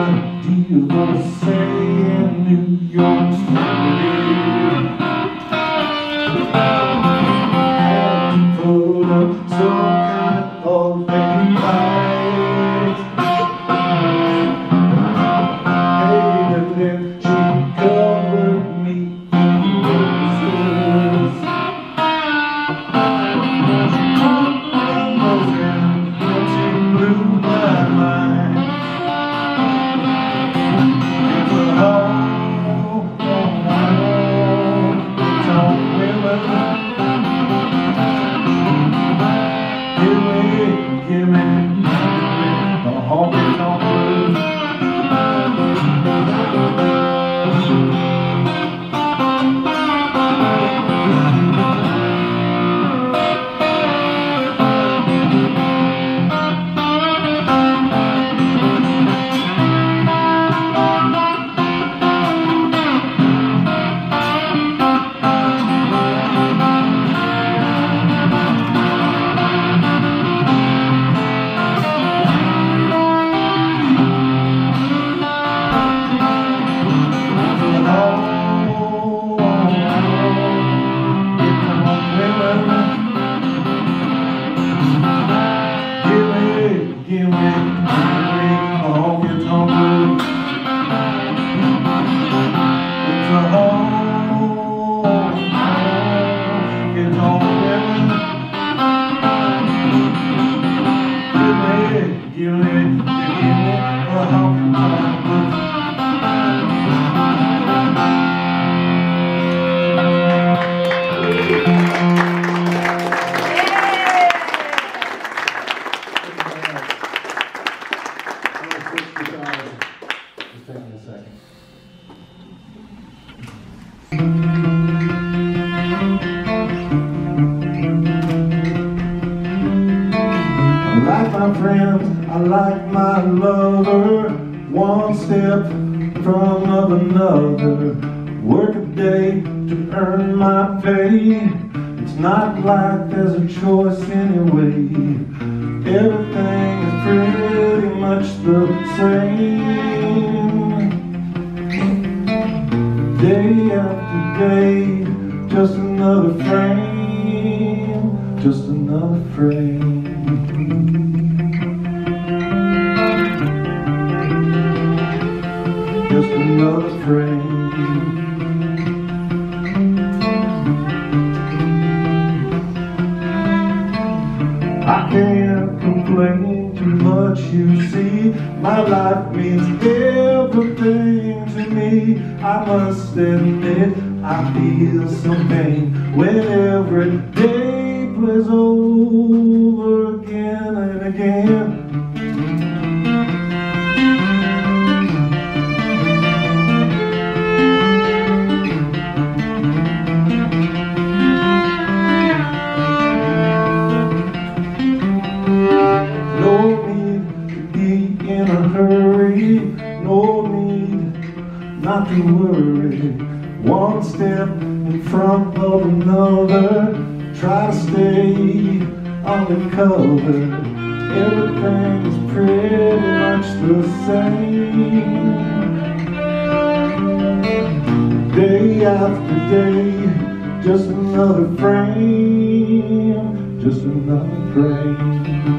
I do you want to say? Give I like my lover. One step from of another. Work a day to earn my pay. It's not like there's a choice anyway. Everything is pretty much the same. Day after day, just another frame, just another frame. I can't complain too much, you see. My life means everything to me. I must admit, I feel some pain when every day plays over again and again. Worry. One step in front of another. Try to stay undercover. Everything is pretty much the same. Day after day, just another frame, just another frame.